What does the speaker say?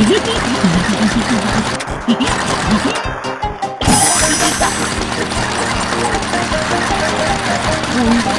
う ん